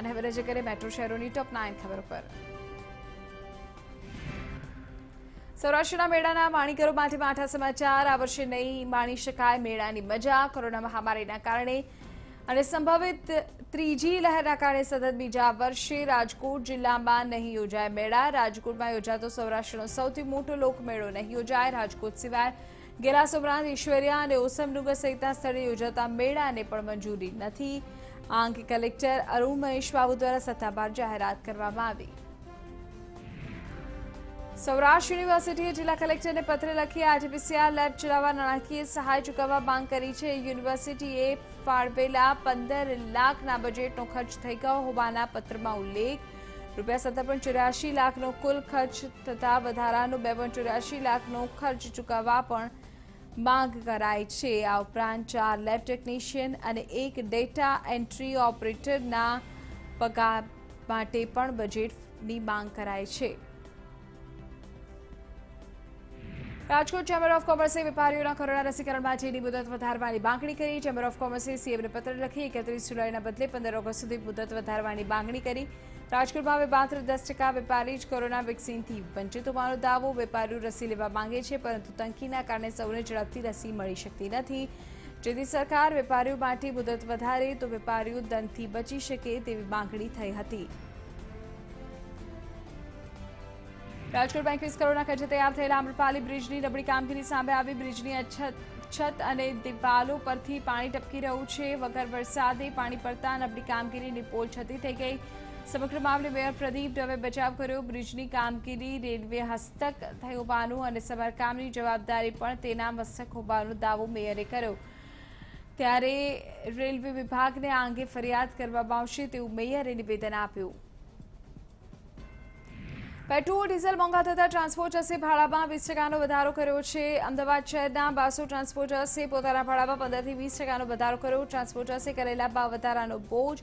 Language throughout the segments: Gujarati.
અને હવે નજર કરીએ મેટ્રો શહેરોની ટોપ નાઇન ખબર પર. સૌરાષ્ટ્રના મેળાના માણીકરો માટે માઠા સમાચાર. આ વર્ષે નહીં માણી શકાય મેળાની મજા. કોરોના મહામારીના કારણે અને સંભવિત ત્રીજી લહેરના કારણે સતત બીજા વર્ષે રાજકોટ જિલ્લામાં નહીં યોજાય મેળા. રાજકોટમાં યોજાતો સૌરાષ્ટ્રનો સૌથી મોટો લોકમેળો નહીં યોજાય. રાજકોટ સિવાય ગેલા ઉપરાંત ઈશ્વરિયા અને ઓસમડુંગર સહિતના સ્થળે યોજાતા મેળાને પણ મંજૂરી નથી. આ અંગે કલેક્ટર અરુણ મહેશ બાબુ દ્વારા સત્તાવાર જાહેરાત કરવામાં આવી. સૌરાષ્ટ્ર યુનિવર્સિટીએ જિલ્લા કલેક્ટરને પત્ર લખી આરટીપીસીઆર લેબ ચલાવવા નાણાકીય સહાય ચૂકવવા માંગ કરી છે. યુનિવર્સિટીએ ફાળવેલા પંદર લાખના બજેટનો ખર્ચ થઈ ગયો હોવાના પત્રમાં ઉલ્લેખ. રૂપિયા સત્તર પોઈન્ટ ચોર્યાસી લાખનો કુલ ખર્ચ થતા વધારાનો બે પોઈન્ટ ચોર્યાસી લાખનો ખર્ચ ચૂકવવા પણ માંગ કરાઈ છે. આ ઉપરાંત ચાર લેબ ટેકનિશિયન અને એક ડેટા એન્ટ્રી ઓપરેટરના પગાર માટે પણ બજેટની માંગ કરાઈ છે. રાજકોટ ચેમ્બર ઓફ કોમર્સે વેપારીઓના કોરોના રસીકરણ માટેની મુદત વધારવાની માંગણી કરી. ચેમ્બર ઓફ કોમર્સે સીએમને પત્ર લખી એકત્રીસ જુલાઈના બદલે પંદર ઓગસ્ટ સુધી મુદત વધારવાની માંગણી કરી. રાજકોટમાં હવે માત્ર દસ ટકા વેપારી જ કોરોના વેક્સિનથી વંચિત હોવાનો દાવો. વેપારીઓ રસી લેવા માંગે છે, પરંતુ તંગીના કારણે સૌને ઝડપથી રસી મળી શકતી નથી. જેથી સરકાર વેપારીઓ માટે મુદત વધારે તો વેપારીઓ દંડથી બચી શકે તેવી માંગણી થઈ હતી. રાજકોટ બેંક વીસ કરોડના ખર્ચે તૈયાર થયેલા આમ્રપાલી બ્રિજની નબળી કામગીરી સામે આવી. બ્રિજની છત અને દિવાલો પરથી પાણી ટપકી રહ્યું છે. વગર વરસાદે પાણી પડતા નબળી કામગીરીની પોલ છતી થઈ ગઈ. સમગ્ર મામલે મેયર પ્રદીપ દવે બચાવ કર્યો. બ્રિજની કામગીરી રેલવે હસ્તક થઈ હોવાનું અને સમારકામની જવાબદારી પણ તેના મસ્તક હોવાનો દાવો મેયરે કર્યો. ત્યારે રેલવે વિભાગને આ અંગે ફરિયાદ કરવામાં આવશે તેવું મેયરે નિવેદન આપ્યું. પેટ્રોલ, ડીઝલ મોંઘા થતા ટ્રાન્સપોર્ટર્સે ભાડામાં. વીસ ટકાનો વધારો કર્યો છે. અમદાવાદ શહેરના બાસો ટ્રાન્સપોર્ટર્સે પોતાના ભાડામાં પંદરથી વીસ ટકાનો વધારો કર્યો. ટ્રાન્સપોર્ટર્સે કરેલા ભાવ વધારાનો બોજ.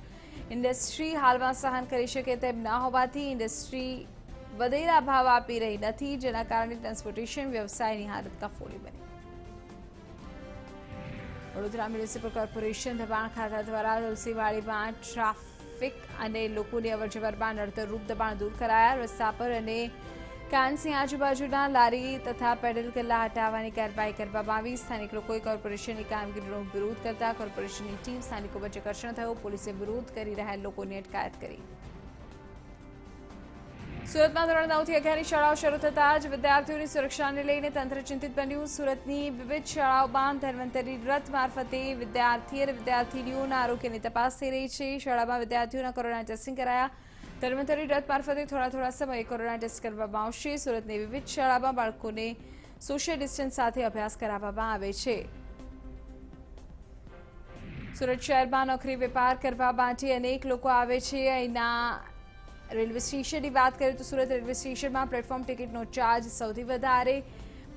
ઇન્ડસ્ટ્રી હાલમાં સહન કરી શકે તેમ ન હોવાથી ઇન્ડસ્ટ્રી વધેલા ભાવ આપી રહી નથી, જેના કારણે ટ્રાન્સપોર્ટેશન વ્યવસાયની હાલત કફોડી બની. વડોદરા મ્યુનિસિપલ કોર્પોરેશન દબાણ ખાતા દ્વારા તુલસીવાડીમાં ટ્રાફિક અને લોકોની અવરજવરમાં નડતરરૂપ દબાણ દૂર કરાયા. રસ્તા પર અને કાનસિંહ આજુબાજુના લારી તથા પેડલ ગલ્લા હટાવવાની કાર્યવાહી કરવામાં આવી. સ્થાનિક લોકોએ કોર્પોરેશનની કામગીરીનો વિરોધ કરતા કોર્પોરેશનની ટીમ સ્થાનિકો વચ્ચે ઘર્ષણ થયું. પોલીસે વિરોધ કરી રહેલ લોકોની અટકાયત કરી. સુરતમાં ધોરણ નવથી અગિયારની શાળાઓ શરૂ થતાં જ વિદ્યાર્થીઓની સુરક્ષાને લઈને તંત્ર ચિંતિત બન્યું. સુરતની વિવિધ શાળાઓમાં ધન્વંતરી રથ મારફતે વિદ્યાર્થી અને વિદ્યાર્થીનીઓના આરોગ્યની તપાસ થઈ રહી છે. શાળામાં વિદ્યાર્થીઓના કોરોના ટેસ્ટિંગ કરાયા. ધન્વંતરી રથ મારફતે થોડા થોડા સમયે કોરોના ટેસ્ટ કરવામાં આવશે. સુરતની વિવિધ શાળામાં બાળકોને સોશિયલ ડિસ્ટન્સ સાથે અભ્યાસ કરાવવામાં આવે છે. સુરત શહેરમાં નોકરી વેપાર કરવા માટે અનેક લોકો આવે છે. અહીંના રેલવે સ્ટેશનની વાત કરીએ તો સુરત રેલવે સ્ટેશનમાં પ્લેટફોર્મ ટિકિટનો ચાર્જ સૌથી વધારે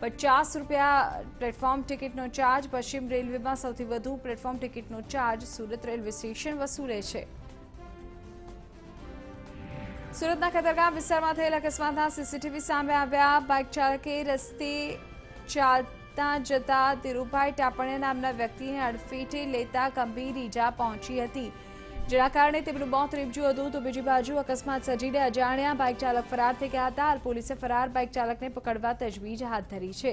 પચાસ રૂપિયા પ્લેટફોર્મ ટિકિટનો ચાર્જ, પશ્ચિમ રેલવેમાં સૌથી વધુ પ્લેટફોર્મ ટિકિટનો ચાર્જ સુરત રેલવે સ્ટેશન વસૂલે છે. સુરતના ખતરગામ વિસ્તારમાં થયેલા અકસ્માતના સીસીટીવી સામે આવ્યા. બાઇક ચાલકે રસ્તે ચાલતા જતા ધીરુભાઈ ટાપણિયા નામના વ્યક્તિને અડફેટે લેતા ગંભીર ઈજા પહોંચી હતી. જેના કારણે તેમનું મોત નીપજ્યું હતું તો બીજી બાજુ અકસ્માત સર્જીને અજાણ્યા બાઇક ચાલક ફરાર થઈ ગયા હતા. પોલીસે ફરાર બાઇક ચાલકને પકડવા તજવીજ હાથ ધરી છે.